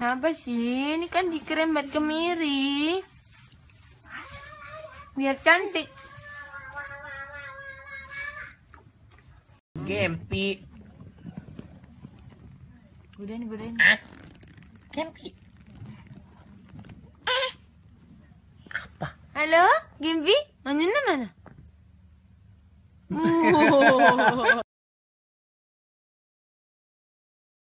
Apa sih? Ini kan dikrem buat kemiri. Biar cantik. Gempi. Godain, godain. Hah? Gempi. Halo, Gimpi? Mana mana?